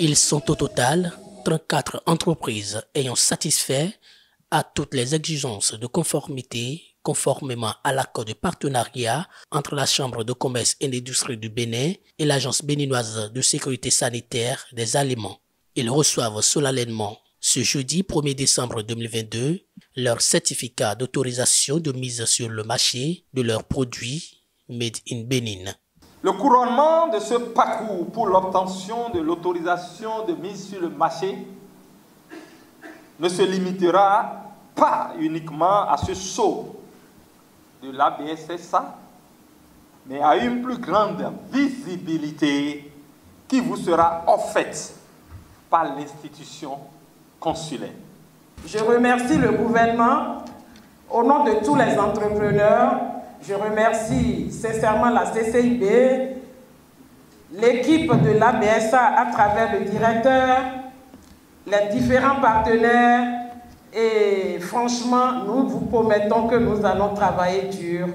Ils sont au total 34 entreprises ayant satisfait à toutes les exigences de conformité conformément à l'accord de partenariat entre la Chambre de commerce et d'industrie du Bénin et l'Agence béninoise de sécurité sanitaire des aliments. Ils reçoivent solennellement ce jeudi 1er décembre 2022 leur certificat d'autorisation de mise sur le marché de leurs produits made in Bénin. Le couronnement de ce parcours pour l'obtention de l'autorisation de mise sur le marché ne se limitera pas uniquement à ce saut de l'ABSSA, mais à une plus grande visibilité qui vous sera offerte par l'institution consulaire. Je remercie le gouvernement au nom de tous les entrepreneurs. Je remercie sincèrement la CCIB, l'équipe de l'ABSA à travers le directeur, les différents partenaires et franchement, nous vous promettons que nous allons travailler dur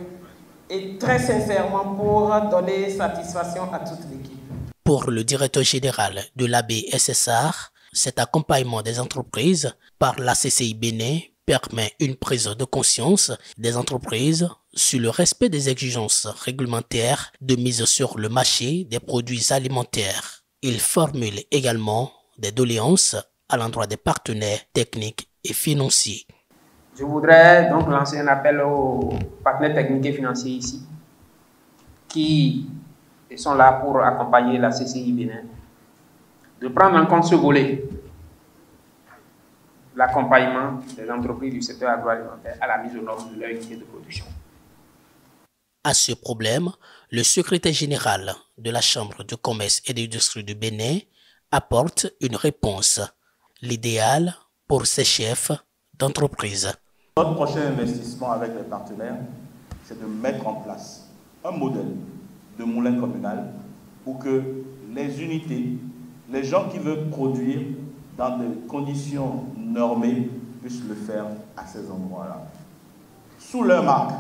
et très sincèrement pour donner satisfaction à toute l'équipe. Pour le directeur général de l'ABSSR, cet accompagnement des entreprises par la CCI Bénin permet une prise de conscience des entreprises sur le respect des exigences réglementaires de mise sur le marché des produits alimentaires. Il formule également des doléances à l'endroit des partenaires techniques et financiers. Je voudrais donc lancer un appel aux partenaires techniques et financiers ici qui sont là pour accompagner la CCI Bénin de prendre en compte ce volet, l'accompagnement des entreprises du secteur agroalimentaire à la mise aux normes de leur unité de production. À ce problème, le secrétaire général de la Chambre de commerce et d'industrie du Bénin apporte une réponse. L'idéal pour ces chefs d'entreprise. Notre prochain investissement avec les partenaires, c'est de mettre en place un modèle de moulin communal pour que les unités, les gens qui veulent produire dans des conditions normées puissent le faire à ces endroits-là, sous leur marque.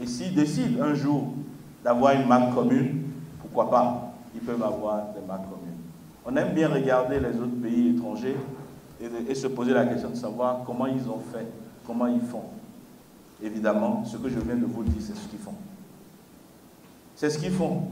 Et s'ils décident un jour d'avoir une marque commune, pourquoi pas, ils peuvent avoir des marques communes. On aime bien regarder les autres pays étrangers et, se poser la question de savoir comment ils ont fait, comment ils font. Évidemment, ce que je viens de vous dire, c'est ce qu'ils font. C'est ce qu'ils font.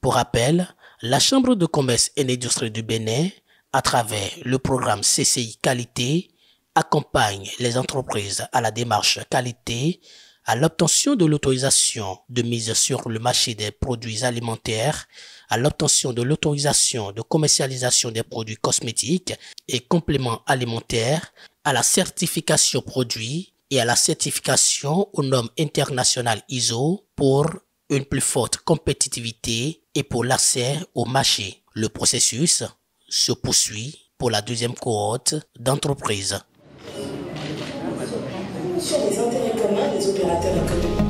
Pour rappel, la Chambre de commerce et d'industrie du Bénin, à travers le programme CCI Qualité, accompagne les entreprises à la démarche qualité, à l'obtention de l'autorisation de mise sur le marché des produits alimentaires à l'obtention de l'autorisation de commercialisation des produits cosmétiques et compléments alimentaires, à la certification produit et à la certification aux normes internationales ISO pour une plus forte compétitivité et pour l'accès au marché. Le processus se poursuit pour la deuxième cohorte d'entreprises. Sur les intérêts communs des opérateurs économiques.